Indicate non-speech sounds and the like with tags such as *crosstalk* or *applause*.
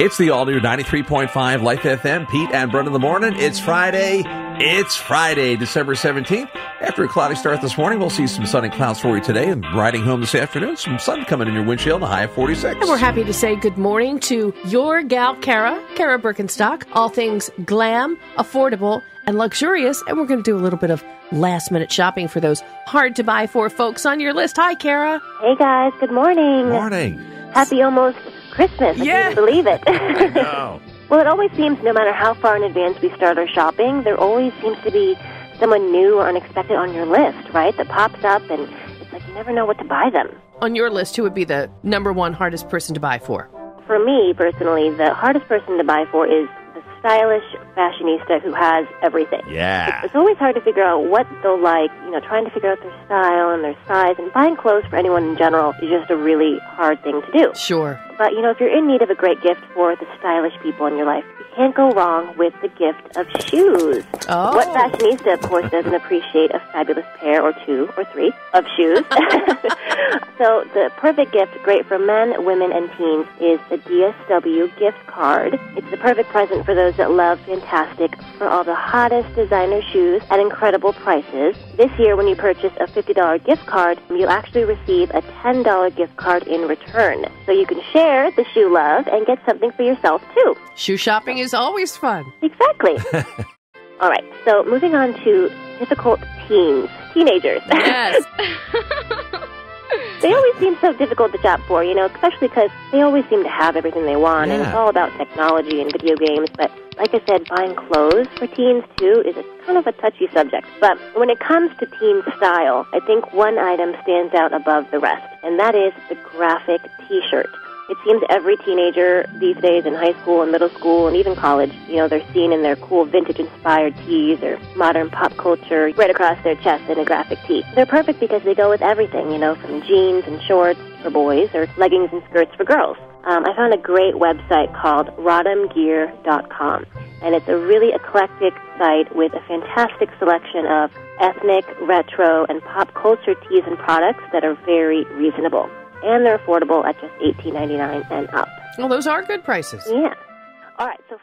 It's the all new 93.5 Life FM. Pete and Brent in the morning. It's Friday. It's Friday, December 17th. After a cloudy start this morning, we'll see some sun and clouds for you today. And riding home this afternoon, some sun coming in your windshield, a high of 46. And we're happy to say good morning to your gal, Kara, Kara Birkenstock. All things glam, affordable, and luxurious. And we're going to do a little bit of last minute shopping for those hard to buy for folks on your list. Hi, Kara. Hey guys, good morning. Morning. Happy almost Christmas. I Yeah. can't believe it. *laughs* No. well, it always seems no matter how far in advance we start our shopping, there always seems to be someone new or unexpected on your list, right? That pops up and it's like you never know what to buy them. On your list, who would be the number one hardest person to buy for? For me, personally, the hardest person to buy for is the stylish fashionista who has everything. Yeah. It's always hard to figure out what they'll like, you know, trying to figure out their style and their size. And buying clothes for anyone in general is just a really hard thing to do. Sure. But, you know, if you're in need of a great gift for the stylish people in your life, you can't go wrong with the gift of shoes. Oh. What fashionista, of course, doesn't appreciate a fabulous pair or two or three of shoes? *laughs* so the perfect gift, great for men, women, and teens, is the DSW gift card. It's the perfect present for those that love fantastic for all the hottest designer shoes at incredible prices. This year, when you purchase a $50 gift card, you'll actually receive a $10 gift card in return. So you can share the shoe love and get something for yourself, too. Shoe shopping is always fun. Exactly. *laughs* All right, so moving on to difficult teens, teenagers. Yes. *laughs* *laughs* they always seem so difficult to shop for, you know, especially because they always seem to have everything they want, and it's all about technology and video games. But like I said, buying clothes for teens too is a kind of a touchy subject. But when it comes to teen style, I think one item stands out above the rest, and that is the graphic T-shirt. It seems every teenager these days in high school and middle school and even college, you know, they're seen in their cool vintage inspired tees or modern pop culture right across their chest in a graphic tee. They're perfect because they go with everything, you know, from jeans and shorts for boys or leggings and skirts for girls. Um, I found a great website called rotemgear.com, and it's a really eclectic site with a fantastic selection of ethnic, retro, and pop culture tees and products that are very reasonable. And they're affordable at just $18.99 and up. well, those are good prices. Yeah. All right, so.